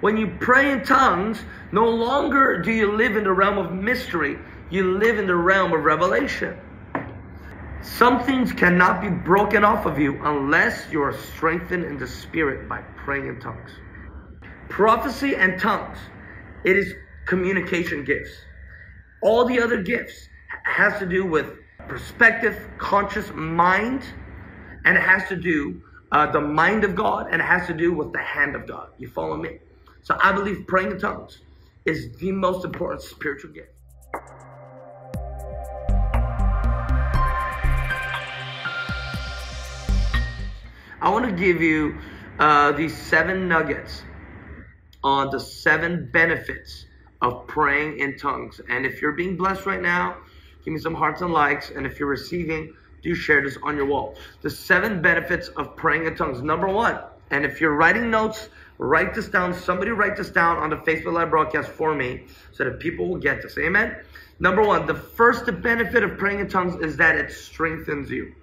When you pray in tongues, no longer do you live in the realm of mystery, you live in the realm of revelation. Some things cannot be broken off of you unless you are strengthened in the spirit by praying in tongues. Prophecy and tongues, it is communication gifts. All the other gifts has to do with perspective, conscious mind, and it has to do uh, the mind of God, and it has to do with the hand of God. You follow me? So I believe praying in tongues is the most important spiritual gift. I want to give you uh, these seven nuggets on the seven benefits of praying in tongues. And if you're being blessed right now, give me some hearts and likes. And if you're receiving, do share this on your wall. The seven benefits of praying in tongues. Number one, and if you're writing notes, write this down. Somebody write this down on the Facebook Live broadcast for me so that people will get this. Amen. Number one, the first benefit of praying in tongues is that it strengthens you.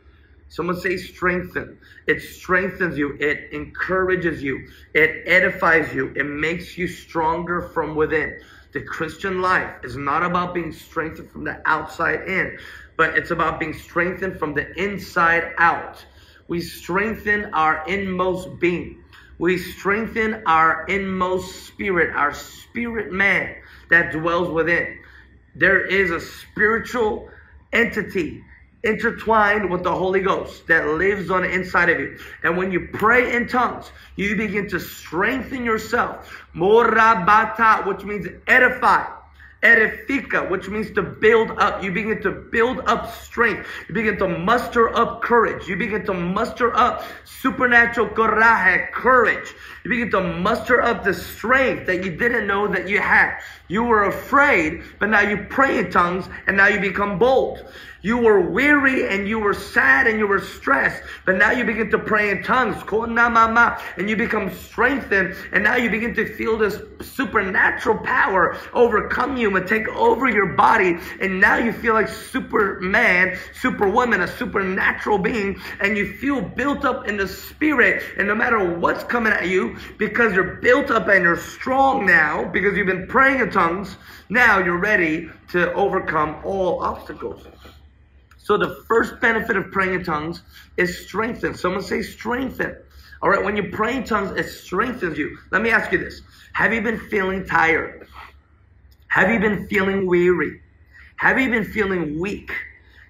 Someone say strengthen. It strengthens you. It encourages you. It edifies you. It makes you stronger from within. The Christian life is not about being strengthened from the outside in, but it's about being strengthened from the inside out. We strengthen our inmost being. We strengthen our inmost spirit, our spirit man that dwells within. There is a spiritual entity intertwined with the Holy Ghost that lives on the inside of you. And when you pray in tongues, you begin to strengthen yourself. Morabata, which means edify. Edifica, which means to build up. You begin to build up strength. You begin to muster up courage. You begin to muster up supernatural coraje, courage. You begin to muster up the strength that you didn't know that you had. You were afraid, but now you pray in tongues and now you become bold. You were weary and you were sad and you were stressed, but now you begin to pray in tongues, and you become strengthened, and now you begin to feel this supernatural power overcome you and take over your body, and now you feel like Superman, Superwoman, a supernatural being, and you feel built up in the spirit, and no matter what's coming at you, because you're built up and you're strong now, because you've been praying in tongues, now you're ready to overcome all obstacles. So the first benefit of praying in tongues is strengthen. Someone say strengthen. All right, when you pray in tongues, it strengthens you. Let me ask you this. Have you been feeling tired? Have you been feeling weary? Have you been feeling weak?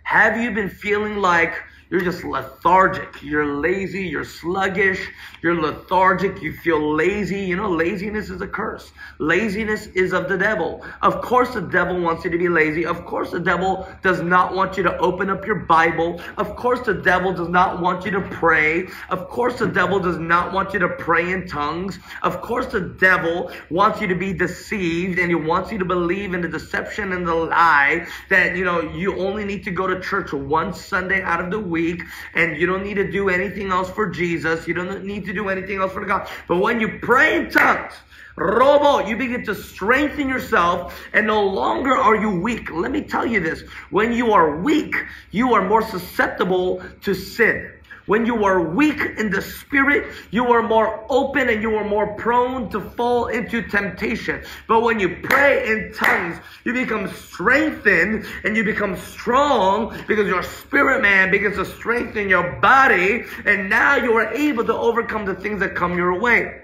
Have you been feeling like you're just lethargic. You're lazy. You're sluggish. You're lethargic. You feel lazy. You know, laziness is a curse. Laziness is of the devil. Of course, the devil wants you to be lazy. Of course, the devil does not want you to open up your Bible. Of course, the devil does not want you to pray. Of course, the devil does not want you to pray in tongues. Of course, the devil wants you to be deceived and he wants you to believe in the deception and the lie that, you know, you only need to go to church one Sunday out of the week week and you don't need to do anything else for Jesus. You don't need to do anything else for God. But when you pray in tongues, Robo, you begin to strengthen yourself and no longer are you weak. Let me tell you this. When you are weak, you are more susceptible to sin. When you are weak in the spirit, you are more open and you are more prone to fall into temptation. But when you pray in tongues, you become strengthened and you become strong because your spirit man begins to strengthen your body. And now you are able to overcome the things that come your way.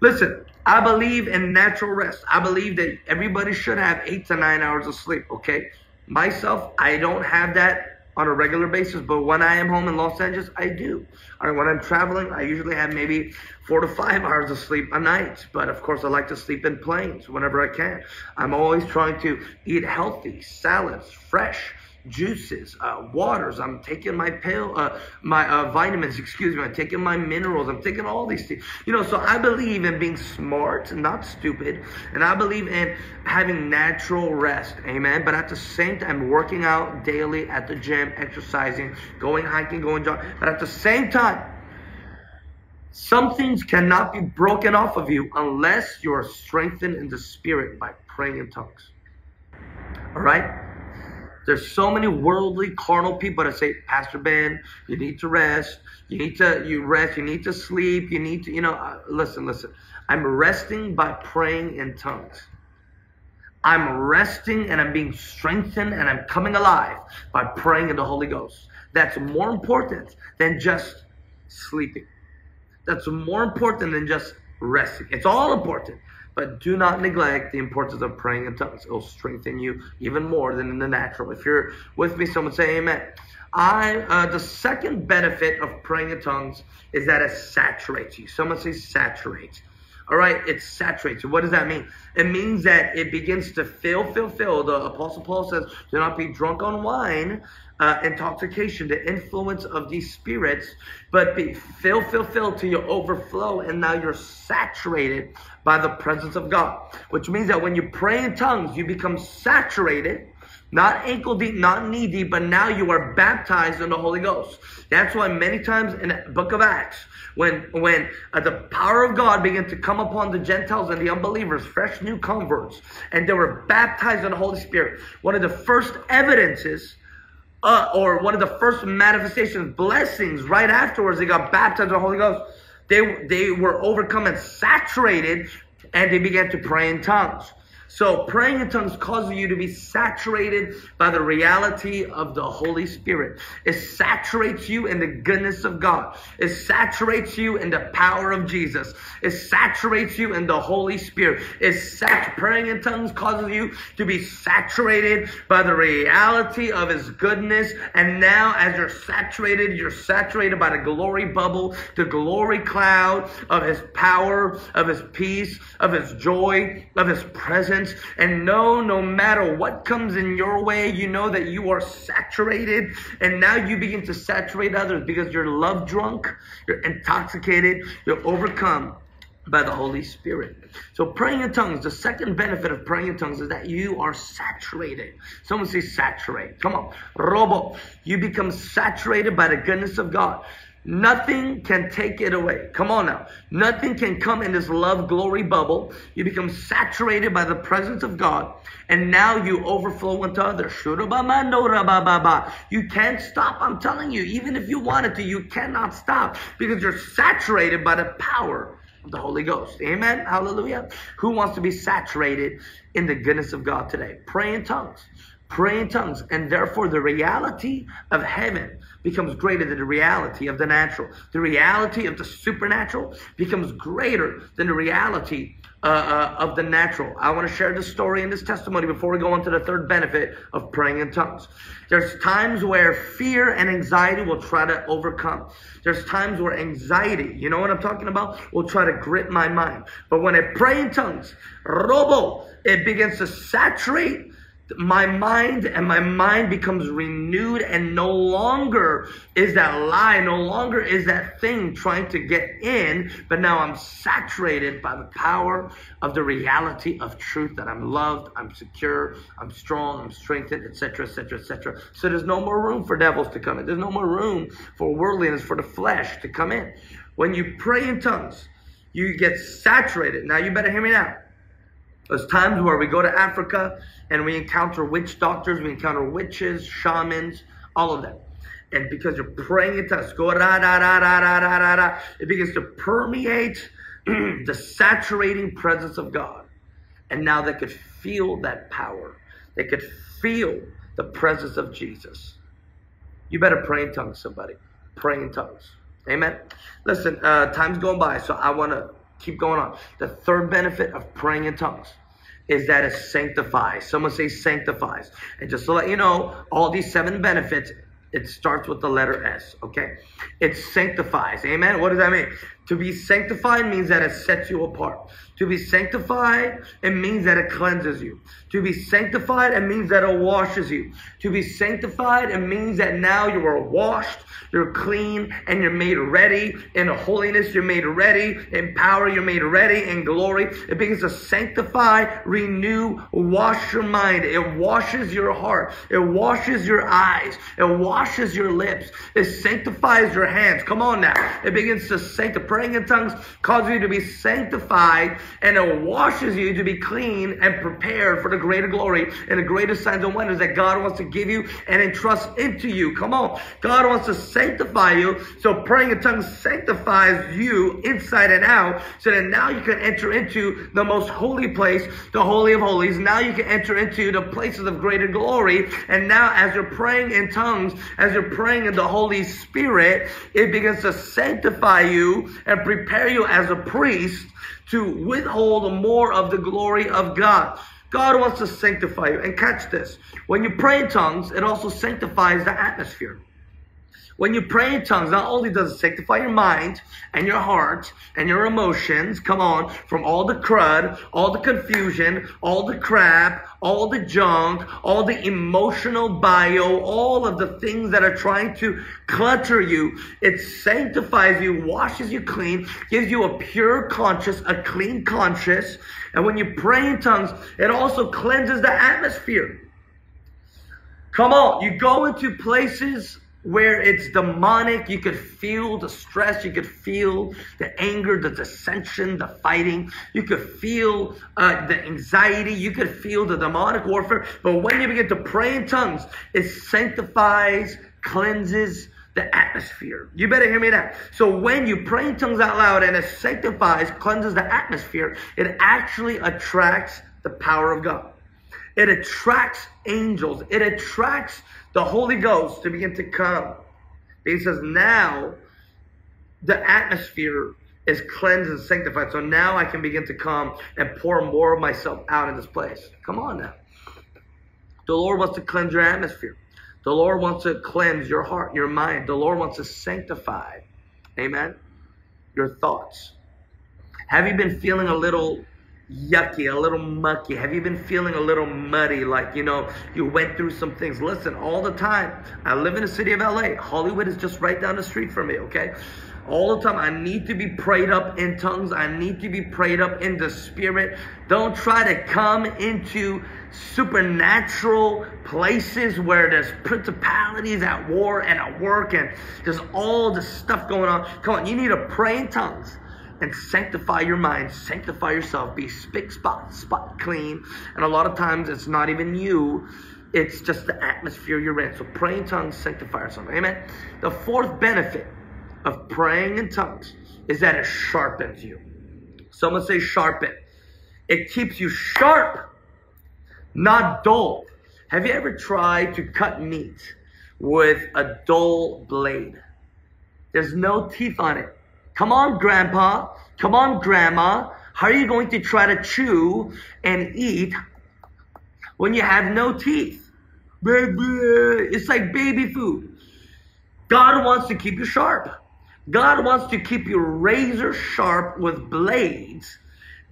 Listen, I believe in natural rest. I believe that everybody should have eight to nine hours of sleep, okay? Myself, I don't have that on a regular basis, but when I am home in Los Angeles, I do. Or when I'm traveling, I usually have maybe four to five hours of sleep a night. But of course, I like to sleep in planes whenever I can. I'm always trying to eat healthy, salads, fresh juices, uh, waters. I'm taking my pill, uh, my uh, vitamins. Excuse me. I'm taking my minerals. I'm taking all these things. You know, so I believe in being smart, not stupid, and I believe in having natural rest. Amen. But at the same time, working out daily at the gym, exercising, going hiking, going jogging. But at the same time. Some things cannot be broken off of you unless you are strengthened in the spirit by praying in tongues. All right? There's so many worldly, carnal people that say, Pastor Ben, you need to rest. You need to you rest. You need to sleep. You need to, you know, uh, listen, listen. I'm resting by praying in tongues. I'm resting and I'm being strengthened and I'm coming alive by praying in the Holy Ghost. That's more important than just sleeping. That's more important than just resting. It's all important. But do not neglect the importance of praying in tongues. It will strengthen you even more than in the natural. If you're with me, someone say amen. I uh, the second benefit of praying in tongues is that it saturates you. Someone say saturates. All right, it saturates. What does that mean? It means that it begins to fill, fill, fill. The Apostle Paul says, do not be drunk on wine, uh, intoxication, the influence of these spirits, but be fill, fill, fill till you overflow, and now you're saturated by the presence of God. Which means that when you pray in tongues, you become saturated not ankle deep, not knee deep, but now you are baptized in the Holy Ghost. That's why many times in the book of Acts, when when uh, the power of God began to come upon the Gentiles and the unbelievers, fresh new converts, and they were baptized in the Holy Spirit, one of the first evidences uh, or one of the first manifestations, blessings right afterwards, they got baptized in the Holy Ghost. They, they were overcome and saturated and they began to pray in tongues. So praying in tongues causes you to be saturated by the reality of the Holy Spirit. It saturates you in the goodness of God. It saturates you in the power of Jesus. It saturates you in the Holy Spirit. It sat- praying in tongues causes you to be saturated by the reality of His goodness. And now, as you're saturated, you're saturated by the glory bubble, the glory cloud of His power, of His peace, of His joy, of His presence and know no matter what comes in your way, you know that you are saturated. And now you begin to saturate others because you're love drunk, you're intoxicated, you're overcome by the Holy Spirit. So praying in tongues, the second benefit of praying in tongues is that you are saturated. Someone say saturate. Come on. Robo. You become saturated by the goodness of God. Nothing can take it away. Come on now. Nothing can come in this love glory bubble. You become saturated by the presence of God, and now you overflow into others. You can't stop. I'm telling you, even if you wanted to, you cannot stop because you're saturated by the power of the Holy Ghost. Amen. Hallelujah. Who wants to be saturated in the goodness of God today? Pray in tongues. Pray in tongues, and therefore the reality of heaven becomes greater than the reality of the natural. The reality of the supernatural becomes greater than the reality uh, uh, of the natural. I want to share this story and this testimony before we go on to the third benefit of praying in tongues. There's times where fear and anxiety will try to overcome. There's times where anxiety, you know what I'm talking about, will try to grip my mind. But when I pray in tongues, robo, it begins to saturate my mind and my mind becomes renewed and no longer is that lie, no longer is that thing trying to get in, but now I'm saturated by the power of the reality of truth that I'm loved, I'm secure, I'm strong, I'm strengthened, etc., etc., etc. So there's no more room for devils to come in. There's no more room for worldliness, for the flesh to come in. When you pray in tongues, you get saturated. Now you better hear me now. There's times where we go to Africa and we encounter witch doctors, we encounter witches, shamans, all of that. And because you're praying in tongues, it begins to permeate the saturating presence of God. And now they could feel that power. They could feel the presence of Jesus. You better pray in tongues, somebody. Pray in tongues. Amen. Listen, uh, time's going by, so I want to keep going on. The third benefit of praying in tongues is that it sanctifies. Someone say sanctifies. And just to let you know, all these seven benefits, it starts with the letter S, okay? It sanctifies. Amen. What does that mean? To be sanctified means that it sets you apart. To be sanctified, it means that it cleanses you. To be sanctified, it means that it washes you. To be sanctified, it means that now you are washed, you're clean, and you're made ready. In holiness, you're made ready. In power, you're made ready. In glory, it begins to sanctify, renew, wash your mind. It washes your heart. It washes your eyes. It washes your lips. It sanctifies your hands. Come on now. It begins to sanctify praying in tongues causes you to be sanctified and it washes you to be clean and prepared for the greater glory and the greater signs and wonders that God wants to give you and entrust into you. Come on. God wants to sanctify you. So praying in tongues sanctifies you inside and out so that now you can enter into the most holy place, the Holy of Holies. Now you can enter into the places of greater glory. And now as you're praying in tongues, as you're praying in the Holy Spirit, it begins to sanctify you and prepare you as a priest to withhold more of the glory of God. God wants to sanctify you. And catch this. When you pray in tongues, it also sanctifies the atmosphere. When you pray in tongues, not only does it sanctify your mind and your heart and your emotions, come on, from all the crud, all the confusion, all the crap, all the junk, all the emotional bio, all of the things that are trying to clutter you. It sanctifies you, washes you clean, gives you a pure conscience, a clean conscience. And when you pray in tongues, it also cleanses the atmosphere. Come on, you go into places where it's demonic. You could feel the stress. You could feel the anger, the dissension, the fighting. You could feel uh, the anxiety. You could feel the demonic warfare. But when you begin to pray in tongues, it sanctifies, cleanses, the atmosphere. You better hear me now. So when you pray in tongues out loud and it sanctifies, cleanses the atmosphere, it actually attracts the power of God. It attracts angels. It attracts the Holy Ghost to begin to come. He says, now the atmosphere is cleansed and sanctified. So now I can begin to come and pour more of myself out in this place. Come on now. The Lord wants to cleanse your atmosphere. The Lord wants to cleanse your heart, your mind. The Lord wants to sanctify, amen, your thoughts. Have you been feeling a little yucky, a little mucky? Have you been feeling a little muddy? Like, you know, you went through some things. Listen, all the time. I live in the city of LA. Hollywood is just right down the street from me, okay? All the time, I need to be prayed up in tongues. I need to be prayed up in the spirit. Don't try to come into supernatural places where there's principalities at war and at work and there's all this stuff going on. Come on, you need to pray in tongues and sanctify your mind, sanctify yourself, be spick spot, spot clean. And a lot of times it's not even you, it's just the atmosphere you're in. So pray in tongues, sanctify yourself. Amen. The fourth benefit of praying in tongues is that it sharpens you. Someone say sharpen. It keeps you sharp, not dull. Have you ever tried to cut meat with a dull blade? There's no teeth on it. Come on, grandpa. Come on, grandma. How are you going to try to chew and eat when you have no teeth? It's like baby food. God wants to keep you sharp. God wants to keep you razor sharp with blades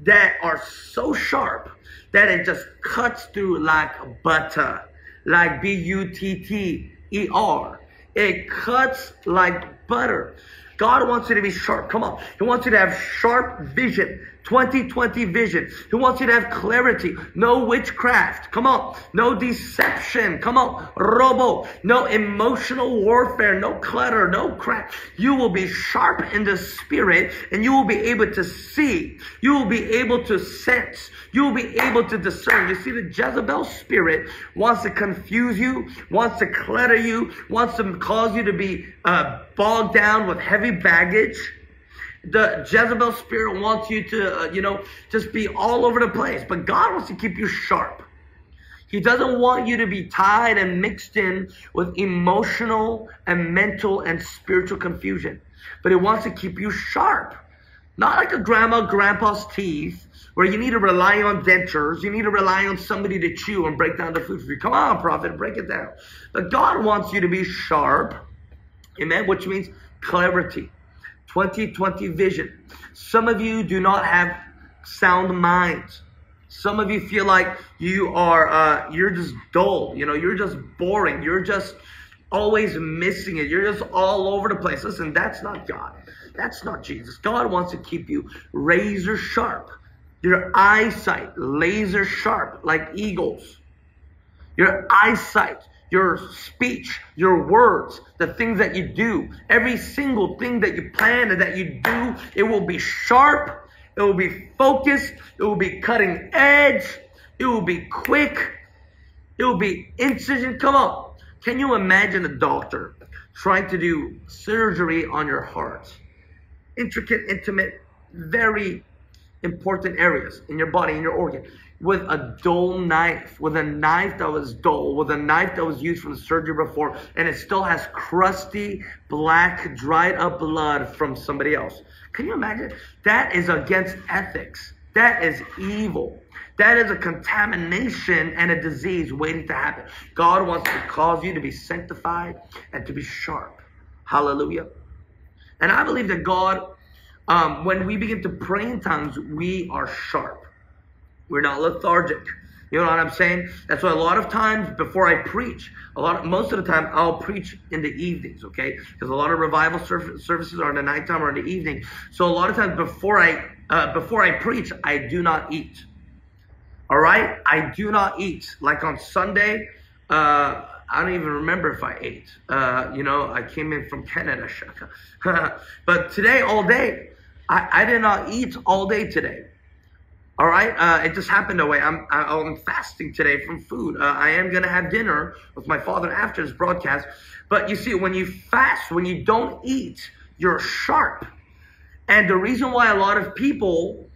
that are so sharp that it just cuts through like butter, like B U T T E R. It cuts like butter. God wants you to be sharp. Come on. He wants you to have sharp vision. 2020 vision. He wants you to have clarity. No witchcraft. Come on. No deception. Come on. Robo. No emotional warfare. No clutter. No crap. You will be sharp in the spirit and you will be able to see. You will be able to sense. You will be able to discern. You see, the Jezebel spirit wants to confuse you, wants to clutter you, wants to cause you to be uh, bogged down with heavy baggage the Jezebel spirit wants you to, uh, you know, just be all over the place. But God wants to keep you sharp. He doesn't want you to be tied and mixed in with emotional and mental and spiritual confusion. But He wants to keep you sharp. Not like a grandma, grandpa's teeth, where you need to rely on dentures. You need to rely on somebody to chew and break down the food for you. Come on, prophet, break it down. But God wants you to be sharp. Amen. Which means clarity. 2020 vision. Some of you do not have sound minds. Some of you feel like you are, uh, you're just dull. You know, you're just boring. You're just always missing it. You're just all over the place. Listen, that's not God. That's not Jesus. God wants to keep you razor sharp. Your eyesight laser sharp like eagles. Your eyesight your speech, your words, the things that you do, every single thing that you plan and that you do, it will be sharp, it will be focused, it will be cutting edge, it will be quick, it will be incision. Come on. Can you imagine a doctor trying to do surgery on your heart? Intricate, intimate, very important areas in your body, in your organ, with a dull knife, with a knife that was dull, with a knife that was used from surgery before, and it still has crusty, black, dried up blood from somebody else. Can you imagine? That is against ethics. That is evil. That is a contamination and a disease waiting to happen. God wants to cause you to be sanctified and to be sharp. Hallelujah. And I believe that God, um, when we begin to pray in tongues, we are sharp. We're not lethargic. You know what I'm saying? That's why a lot of times before I preach, a lot of, most of the time I'll preach in the evenings, okay? Because a lot of revival services are in the nighttime or in the evening. So a lot of times before I uh, before I preach, I do not eat. All right, I do not eat. Like on Sunday, uh, I don't even remember if I ate. Uh, you know, I came in from Canada, shaka. but today, all day, I, I did not eat all day today. All right, uh, it just happened that way. I'm I'm fasting today from food. Uh, I am gonna have dinner with my father after this broadcast. But you see, when you fast, when you don't eat, you're sharp. And the reason why a lot of people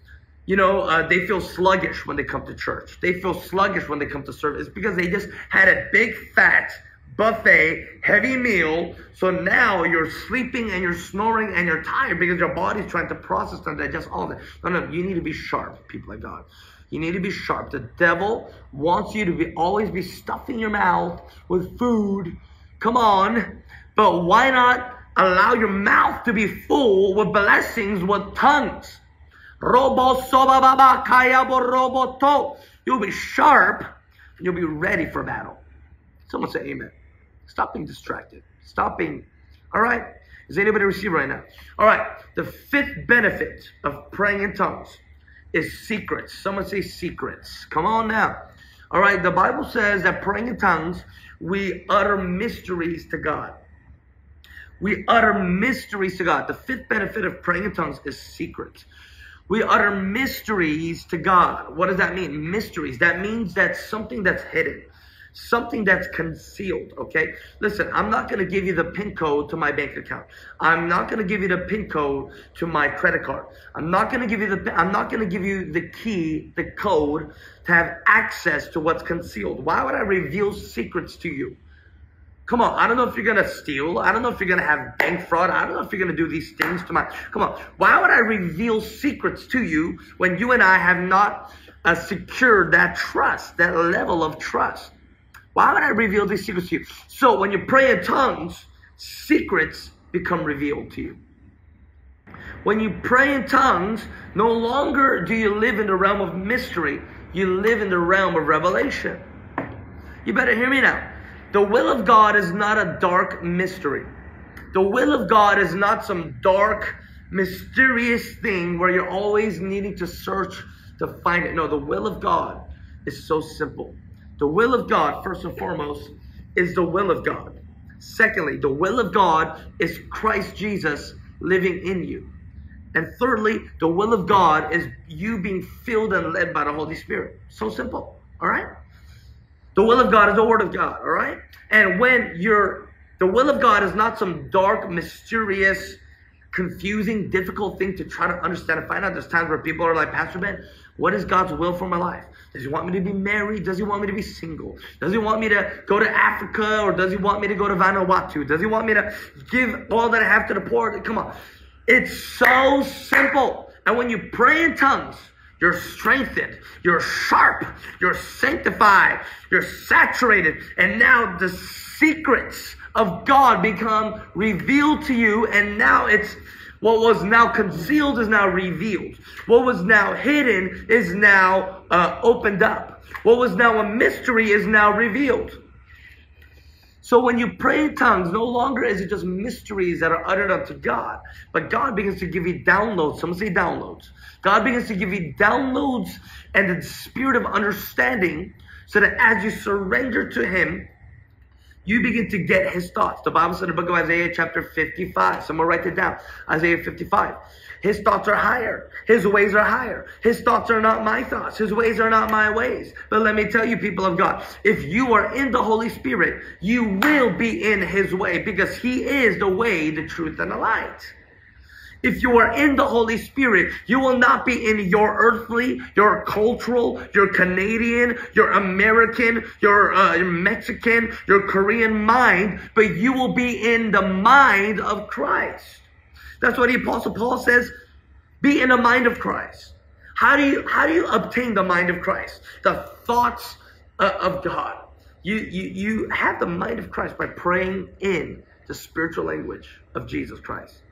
you know, uh, they feel sluggish when they come to church. They feel sluggish when they come to service because they just had a big fat buffet, heavy meal. So now you're sleeping and you're snoring and you're tired because your body's trying to process and digest all that. No, no, you need to be sharp, people of God. You need to be sharp. The devil wants you to be always be stuffing your mouth with food. Come on. But why not allow your mouth to be full with blessings, with tongues? Robo sobababa kaya roboto. You'll be sharp you'll be ready for battle. Someone say amen. Stop being distracted. Stop being, all right? Is anybody receiving right now? All right. The fifth benefit of praying in tongues is secrets. Someone say secrets. Come on now. All right. The Bible says that praying in tongues, we utter mysteries to God. We utter mysteries to God. The fifth benefit of praying in tongues is secrets. We utter mysteries to God. What does that mean? Mysteries. That means that something that's hidden, something that's concealed. Okay? Listen, I'm not going to give you the PIN code to my bank account. I'm not going to give you the PIN code to my credit card. I'm not going to give you the I'm not going to give you the key, the code to have access to what's concealed. Why would I reveal secrets to you? Come on, I don't know if you're gonna steal. I don't know if you're gonna have bank fraud. I don't know if you're gonna do these things to my. Come on, why would I reveal secrets to you when you and I have not uh, secured that trust, that level of trust? Why would I reveal these secrets to you? So when you pray in tongues, secrets become revealed to you. When you pray in tongues, no longer do you live in the realm of mystery, you live in the realm of revelation. You better hear me now. The will of God is not a dark mystery. The will of God is not some dark, mysterious thing where you're always needing to search to find it. No, the will of God is so simple. The will of God, first and foremost, is the will of God. Secondly, the will of God is Christ Jesus living in you. And thirdly, the will of God is you being filled and led by the Holy Spirit. So simple. All right? The will of God is the word of God, all right? And when you're, the will of God is not some dark, mysterious, confusing, difficult thing to try to understand and find out. There's times where people are like, Pastor Ben, what is God's will for my life? Does he want me to be married? Does he want me to be single? Does he want me to go to Africa or does he want me to go to Vanuatu? Does he want me to give all that I have to the poor? Come on. It's so simple. And when you pray in tongues, you're strengthened. You're sharp. You're sanctified. You're saturated. And now the secrets of God become revealed to you. And now it's what was now concealed is now revealed. What was now hidden is now uh, opened up. What was now a mystery is now revealed. So when you pray in tongues, no longer is it just mysteries that are uttered unto God, but God begins to give you downloads. Someone say downloads. God begins to give you downloads and the spirit of understanding so that as you surrender to Him, you begin to get his thoughts. The Bible said in the book of Isaiah, chapter 55. Someone write it down. Isaiah 55. His thoughts are higher. His ways are higher. His thoughts are not my thoughts. His ways are not my ways. But let me tell you, people of God, if you are in the Holy Spirit, you will be in his way because he is the way, the truth, and the light. If you are in the Holy Spirit, you will not be in your earthly, your cultural, your Canadian, your American, your, uh, Mexican, your Korean mind, but you will be in the mind of Christ. That's what the Apostle Paul says. Be in the mind of Christ. How do you how do you obtain the mind of Christ? The thoughts uh, of God. You, you you have the mind of Christ by praying in the spiritual language of Jesus Christ.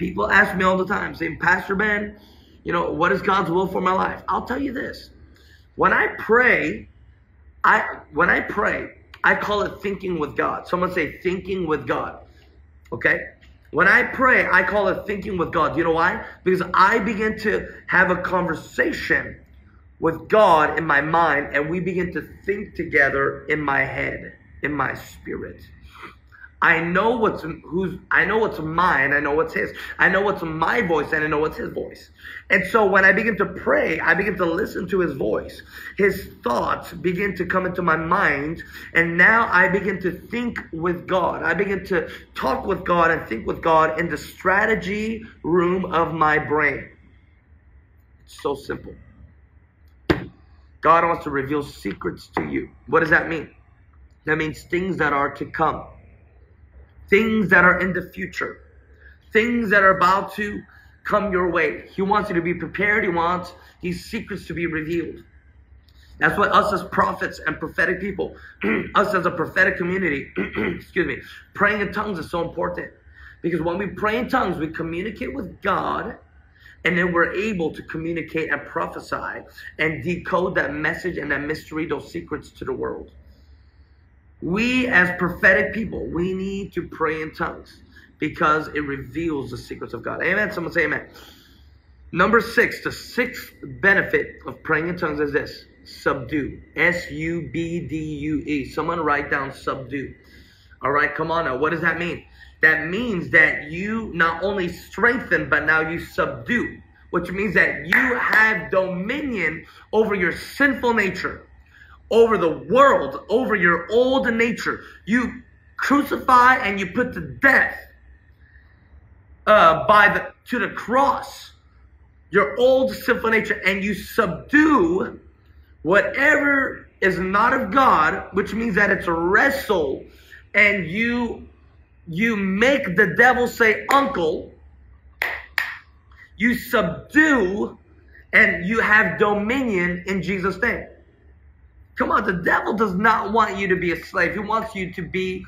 People ask me all the time, saying, Pastor Ben, you know, what is God's will for my life? I'll tell you this. When I pray, I when I pray, I call it thinking with God. Someone say thinking with God. Okay? When I pray, I call it thinking with God. You know why? Because I begin to have a conversation with God in my mind and we begin to think together in my head, in my spirit. I know what's who's I know what's mine, I know what's his. I know what's my voice and I know what's his voice. And so when I begin to pray, I begin to listen to his voice. His thoughts begin to come into my mind, and now I begin to think with God. I begin to talk with God and think with God in the strategy room of my brain. It's so simple. God wants to reveal secrets to you. What does that mean? That means things that are to come things that are in the future, things that are about to come your way. He wants you to be prepared. He wants these secrets to be revealed. That's why us as prophets and prophetic people, us as a prophetic community, excuse me, praying in tongues is so important. Because when we pray in tongues, we communicate with God, and then we're able to communicate and prophesy and decode that message and that mystery, those secrets to the world. We, as prophetic people, we need to pray in tongues because it reveals the secrets of God. Amen. Someone say amen. Number six, the sixth benefit of praying in tongues is this subdue. S U B D U E. Someone write down subdue. All right, come on now. What does that mean? That means that you not only strengthen, but now you subdue, which means that you have dominion over your sinful nature over the world, over your old nature. You crucify and you put to death uh, by the to the cross your old sinful nature, and you subdue whatever is not of God, which means that it's a wrestle, and you you make the devil say uncle. You subdue and you have dominion in Jesus' name. Come on, the devil does not want you to be a slave. He wants you to be,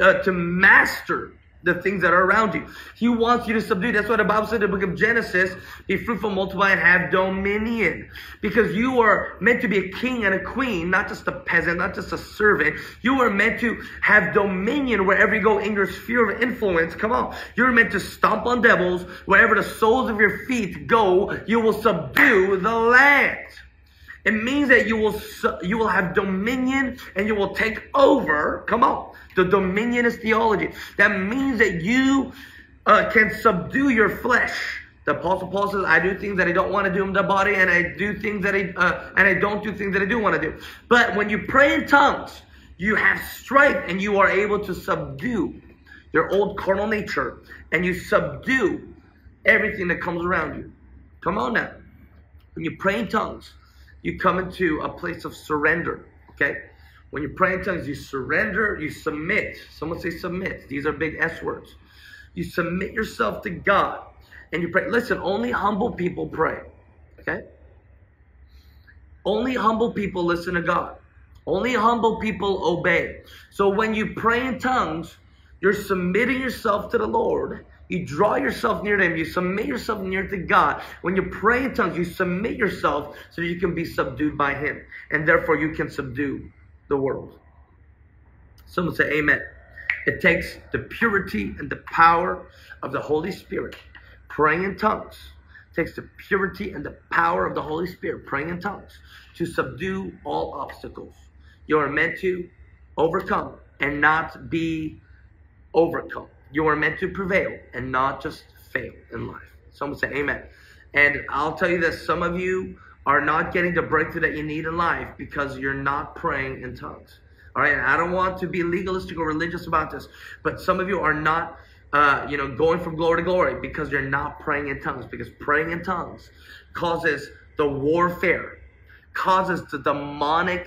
uh, to master the things that are around you. He wants you to subdue. That's what the Bible said in the book of Genesis be fruitful, multiply, and have dominion. Because you are meant to be a king and a queen, not just a peasant, not just a servant. You are meant to have dominion wherever you go in your sphere of influence. Come on. You're meant to stomp on devils. Wherever the soles of your feet go, you will subdue the land. It means that you will you will have dominion and you will take over. Come on, the dominionist theology. That means that you uh, can subdue your flesh. The Apostle Paul says, "I do things that I don't want to do in the body, and I do things that I uh, and I don't do things that I do want to do." But when you pray in tongues, you have strength and you are able to subdue your old carnal nature, and you subdue everything that comes around you. Come on now. When you pray in tongues, you come into a place of surrender. Okay? When you pray in tongues, you surrender, you submit. Someone say submit. These are big S words. You submit yourself to God and you pray. Listen, only humble people pray. Okay? Only humble people listen to God. Only humble people obey. So when you pray in tongues, you're submitting yourself to the Lord you draw yourself near to Him. You submit yourself near to God. When you pray in tongues, you submit yourself so you can be subdued by Him. And therefore, you can subdue the world. Someone say, Amen. It takes the purity and the power of the Holy Spirit. Praying in tongues takes the purity and the power of the Holy Spirit, praying in tongues, to subdue all obstacles. You are meant to overcome and not be overcome. You are meant to prevail and not just fail in life. Someone say amen. And I'll tell you this some of you are not getting the breakthrough that you need in life because you're not praying in tongues. All right, and I don't want to be legalistic or religious about this, but some of you are not, uh, you know, going from glory to glory because you're not praying in tongues. Because praying in tongues causes the warfare, causes the demonic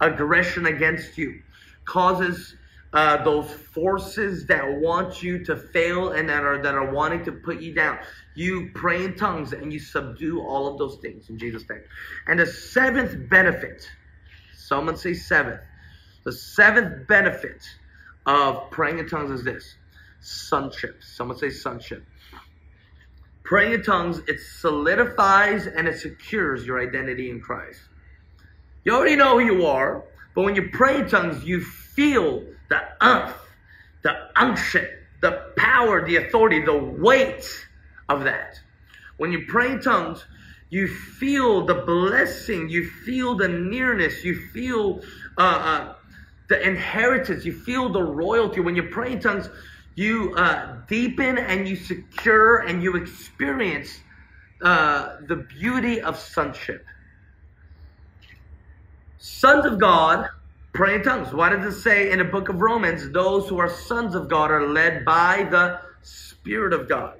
aggression against you, causes uh, those forces that want you to fail and that are that are wanting to put you down. You pray in tongues and you subdue all of those things in Jesus' name. And the seventh benefit, someone say seventh. The seventh benefit of praying in tongues is this sonship. Someone say sonship. Praying in tongues, it solidifies and it secures your identity in Christ. You already know who you are, but when you pray in tongues, you feel the umph, the unction, the power, the authority, the weight of that. When you pray in tongues, you feel the blessing, you feel the nearness, you feel uh, uh, the inheritance, you feel the royalty. When you pray in tongues, you uh, deepen and you secure and you experience uh, the beauty of sonship. Sons of God pray in tongues. Why does it say in the book of Romans, those who are sons of God are led by the Spirit of God?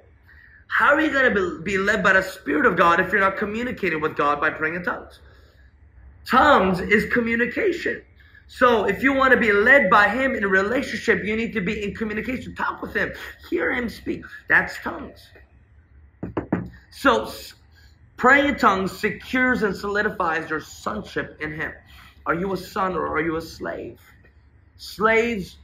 How are you going to be led by the Spirit of God if you're not communicating with God by praying in tongues? Tongues is communication. So if you want to be led by Him in a relationship, you need to be in communication. Talk with Him, hear Him speak. That's tongues. So praying in tongues secures and solidifies your sonship in Him. Are you a son or are you a slave? Slaves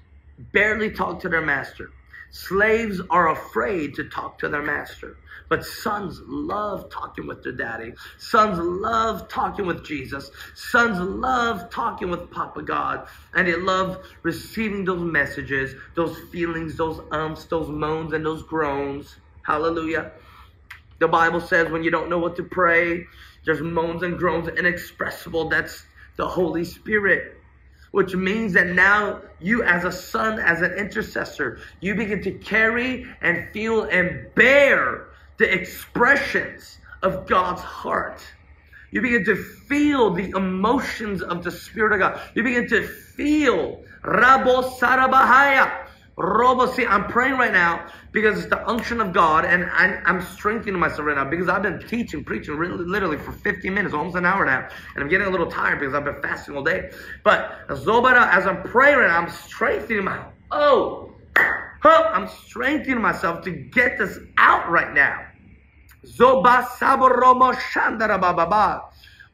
barely talk to their master. Slaves are afraid to talk to their master. But sons love talking with their daddy. Sons love talking with Jesus. Sons love talking with Papa God. And they love receiving those messages, those feelings, those umps, those moans, and those groans. Hallelujah. The Bible says when you don't know what to pray, there's moans and groans inexpressible. That's the Holy Spirit which means that now you as a son, as an intercessor, you begin to carry and feel and bear the expressions of God's heart. You begin to feel the emotions of the Spirit of God. You begin to feel Rabo Sarabahaya Robo, see, I'm praying right now because it's the unction of God, and I'm, I'm, strengthening myself right now because I've been teaching, preaching really, literally for 15 minutes, almost an hour now, and I'm getting a little tired because I've been fasting all day. But Zobara, as I'm praying right now, I'm strengthening my oh, huh, I'm strengthening myself to get this out right now. Zoba saboromo shandara bababa.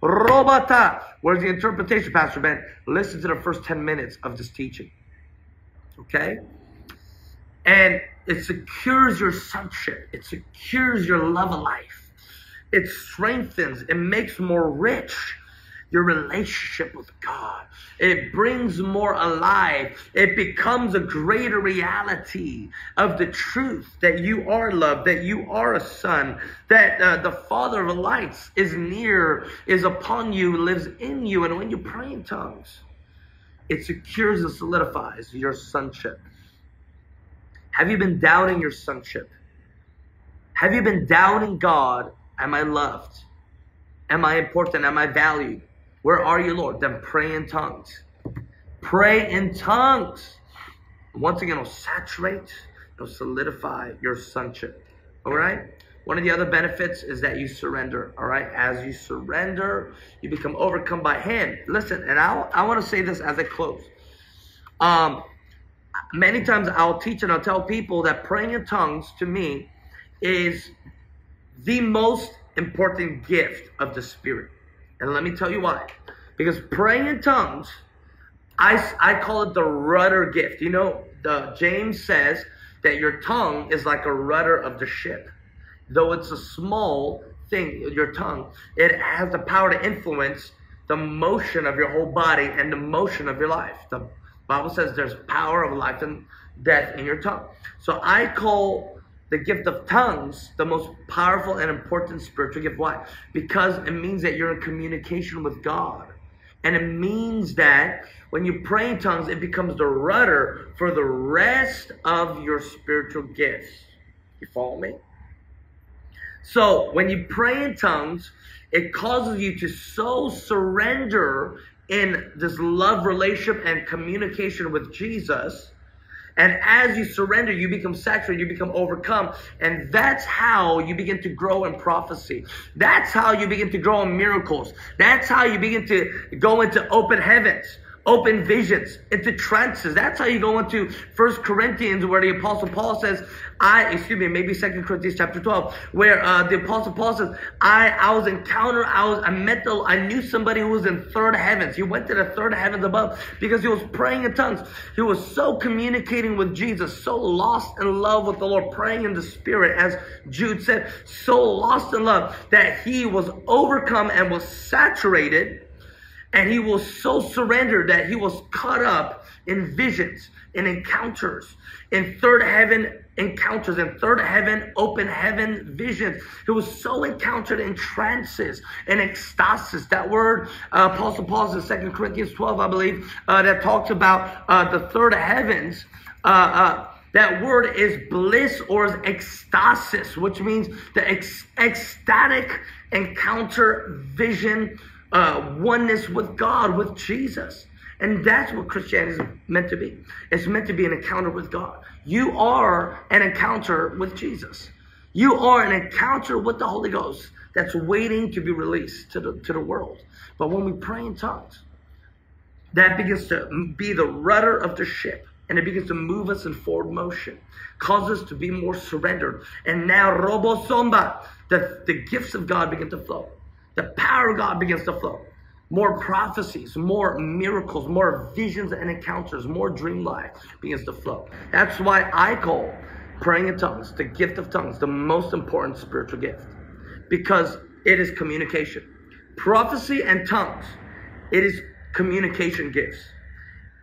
Robata. Where's the interpretation, Pastor Ben? Listen to the first 10 minutes of this teaching. Okay? And it secures your sonship. It secures your love of life. It strengthens, it makes more rich your relationship with God. It brings more alive. It becomes a greater reality of the truth that you are loved, that you are a son, that uh, the Father of lights is near, is upon you, lives in you. And when you pray in tongues, it secures and solidifies your sonship. Have you been doubting your sonship? Have you been doubting God? Am I loved? Am I important? Am I valued? Where are you, Lord? Then pray in tongues. Pray in tongues. Once again, it'll saturate, it'll solidify your sonship. All right? One of the other benefits is that you surrender. All right? As you surrender, you become overcome by Him. Listen, and I, I want to say this as I close. Um, many times I'll teach and I'll tell people that praying in tongues to me is the most important gift of the Spirit. And let me tell you why. Because praying in tongues, I, I call it the rudder gift. You know, the James says that your tongue is like a rudder of the ship. Though it's a small thing, your tongue, it has the power to influence the motion of your whole body and the motion of your life. The Bible says there's power of life and death in your tongue. So I call the gift of tongues the most powerful and important spiritual gift. Why? Because it means that you're in communication with God. And it means that when you pray in tongues, it becomes the rudder for the rest of your spiritual gifts. You follow me? So when you pray in tongues, it causes you to so surrender in this love relationship and communication with Jesus. And as you surrender, you become saturated, you become overcome. And that's how you begin to grow in prophecy. That's how you begin to grow in miracles. That's how you begin to go into open heavens open visions, into trances. That's how you go into First Corinthians, where the Apostle Paul says, "I," excuse me, maybe Second Corinthians chapter twelve, where uh, the Apostle Paul says, "I, I was encounter, I was, I met the, I knew somebody who was in third heavens. He went to the third heavens above because he was praying in tongues. He was so communicating with Jesus, so lost in love with the Lord, praying in the Spirit, as Jude said, so lost in love that he was overcome and was saturated." And he was so surrendered that he was caught up in visions, in encounters, in third heaven encounters, in third heaven, open heaven visions. He was so encountered in trances and ecstasis. That word, uh, Apostle Paul in Second Corinthians 12, I believe, uh, that talks about uh, the third heavens. Uh, uh, that word is bliss or is ecstasis, which means the ec- ecstatic encounter, vision, uh, oneness with God, with Jesus. And that's what Christianity is meant to be. It's meant to be an encounter with God. You are an encounter with Jesus. You are an encounter with the Holy Ghost that's waiting to be released to the, to the world. But when we pray in tongues, that begins to be the rudder of the ship and it begins to move us in forward motion, cause us to be more surrendered. And now, robo somba, the, the gifts of God begin to flow the power of God begins to flow. More prophecies, more miracles, more visions and encounters, more dream life begins to flow. That's why I call praying in tongues, the gift of tongues, the most important spiritual gift because it is communication. Prophecy and tongues, it is communication gifts.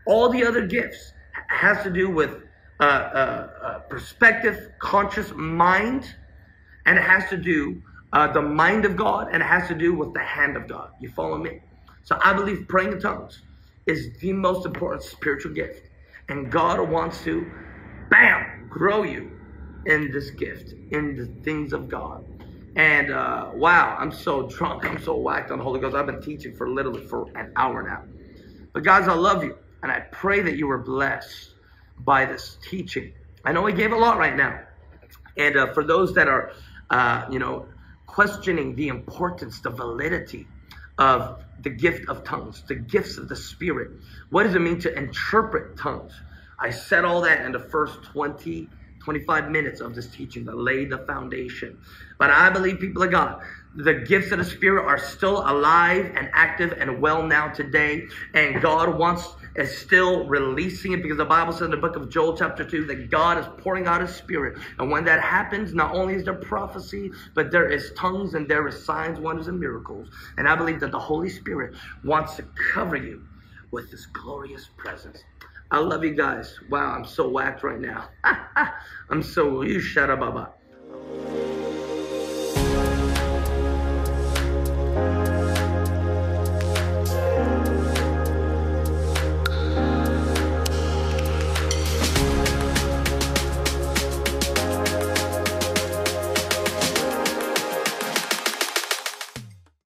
All the other gifts has to do with uh, uh, uh, perspective, conscious mind, and it has to do uh, the mind of God, and it has to do with the hand of God. You follow me? So I believe praying in tongues is the most important spiritual gift. And God wants to, bam, grow you in this gift, in the things of God. And uh, wow, I'm so drunk. I'm so whacked on the Holy Ghost. I've been teaching for literally for an hour now. But guys, I love you. And I pray that you were blessed by this teaching. I know we gave a lot right now. And uh, for those that are, uh, you know, questioning the importance, the validity of the gift of tongues, the gifts of the Spirit. What does it mean to interpret tongues? I said all that in the first 20, 25 minutes of this teaching to lay the foundation. But I believe, people of God, the gifts of the Spirit are still alive and active and well now today. And God wants is still releasing it because the Bible says in the book of Joel, chapter 2, that God is pouring out his spirit. And when that happens, not only is there prophecy, but there is tongues and there is signs, wonders, and miracles. And I believe that the Holy Spirit wants to cover you with this glorious presence. I love you guys. Wow, I'm so whacked right now. I'm so you shut up, Baba.